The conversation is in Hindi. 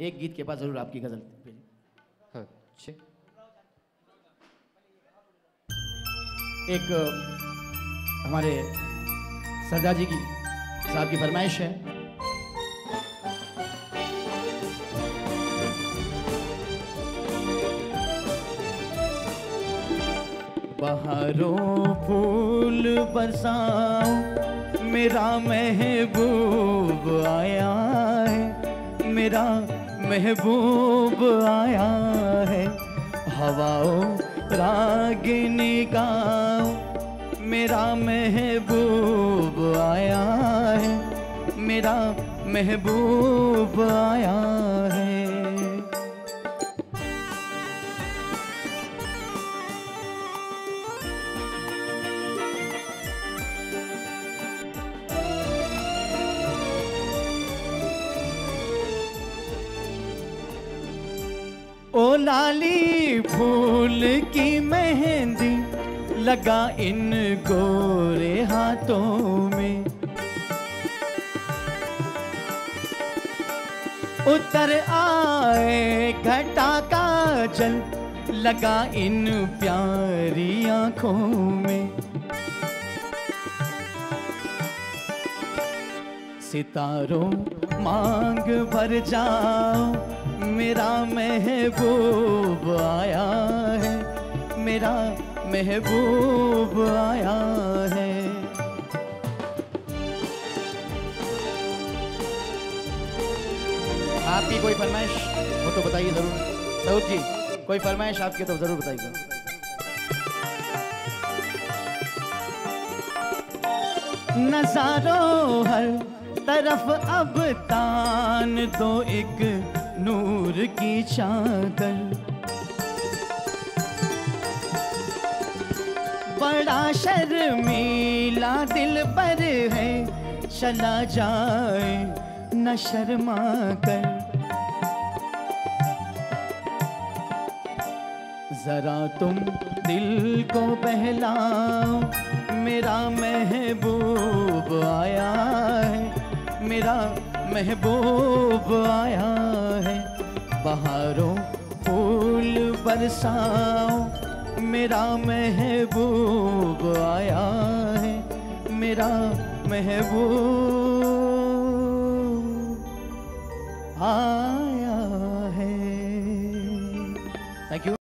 एक गीत के बाद ज़रूर आपकी गज़ल। अच्छा एक हमारे सरदार जी की साहब की फरमाइश है। बहारों फूल बरसाओ मेरा महबूब आया है मेरा महबूब आया है। हवाओं रागिनी का मेरा महबूब आया है। मेरा महबूब आया ओ लाली, फूल की मेहंदी लगा इन गोरे हाथों में। उतर आए घटा का जल लगा इन प्यारी आँखों में। सितारों मांग भर जाओ मेरा महबूब आया है, मेरा महबूब आया है। आपकी कोई फरमाइश हो तो बताइए ज़रूर। सऊद जी, कोई फरमाइश आपकी तो ज़रूर बताइए नजारों हर तरफ़ अब तान दो एक नूर की चादर। बड़ा शर्मीला दिल पर है, चला जाए न शर्मा कर। जरा तुम दिल को बहलाओ, मेरा महबूब आया है, मेरा महबूब आया है। बहारों फूल बरसाओ, मेरा महबूब आया है। मेरा महबूब आया है। Thank you